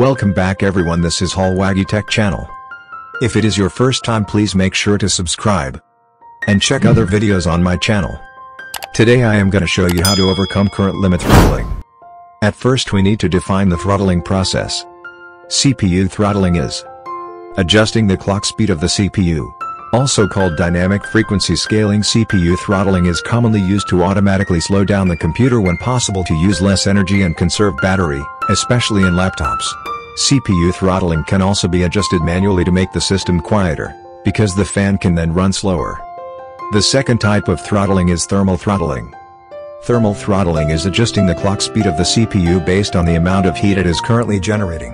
Welcome back everyone this is Halwagie Tech channel. If it is your first time please make sure to subscribe. And check other videos on my channel. Today I am gonna show you how to overcome current limit throttling. At first we need to define the throttling process. CPU throttling is adjusting the clock speed of the CPU. Also called dynamic frequency scaling CPU throttling is commonly used to automatically slow down the computer when possible to use less energy and conserve battery, especially in laptops. CPU throttling can also be adjusted manually to make the system quieter, because the fan can then run slower. The second type of throttling is thermal throttling. Thermal throttling is adjusting the clock speed of the CPU based on the amount of heat it is currently generating.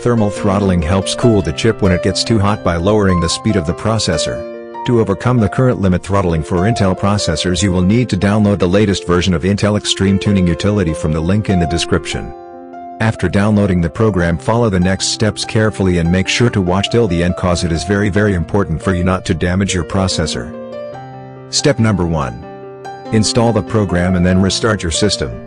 Thermal throttling helps cool the chip when it gets too hot by lowering the speed of the processor. To overcome the current limit throttling for Intel processors you will need to download the latest version of Intel Extreme Tuning Utility from the link in the description. After downloading the program follow the next steps carefully and make sure to watch till the end cause it is very very important for you not to damage your processor. Step number 1. Install the program and then restart your system.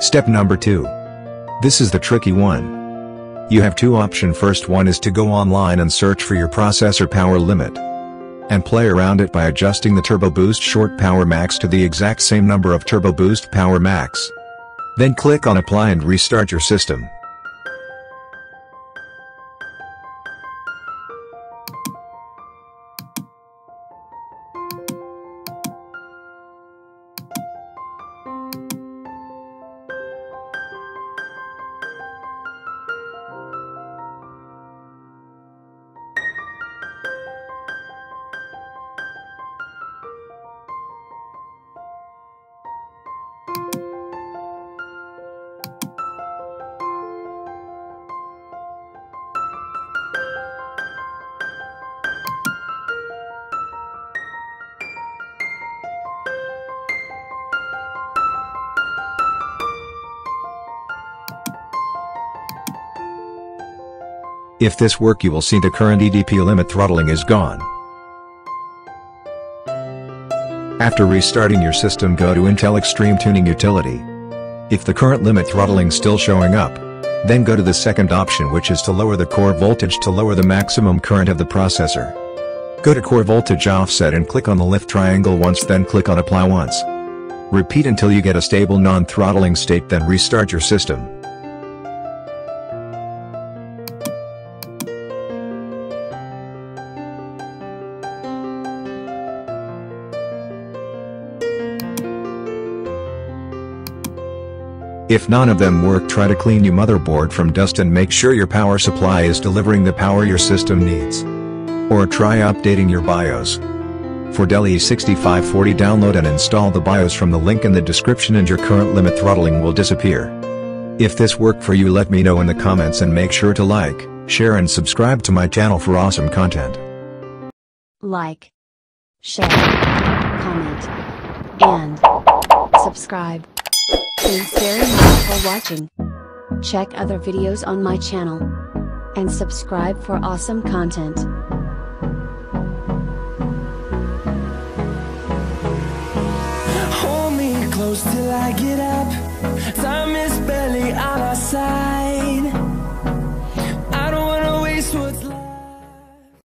Step number 2. This is the tricky one. You have two option first one is to go online and search for your processor power limit. And play around it by adjusting the Turbo Boost Short Power Max to the exact same number of Turbo Boost Power Max. Then click on apply and restart your system. If this work you will see the current EDP limit throttling is gone. After restarting your system go to Intel Extreme Tuning Utility. If the current limit throttling still showing up, then go to the second option which is to lower the core voltage to lower the maximum current of the processor. Go to core voltage offset and click on the lift triangle once then click on apply once. Repeat until you get a stable non-throttling state then restart your system. If none of them work try to clean your motherboard from dust and make sure your power supply is delivering the power your system needs. Or try updating your BIOS. For Dell E6540 download and install the BIOS from the link in the description and your current limit throttling will disappear. If this worked for you let me know in the comments and make sure to like, share and subscribe to my channel for awesome content. Like, share, comment, and subscribe. Thanks very much for watching. Check other videos on my channel. And subscribe for awesome content. Close till I get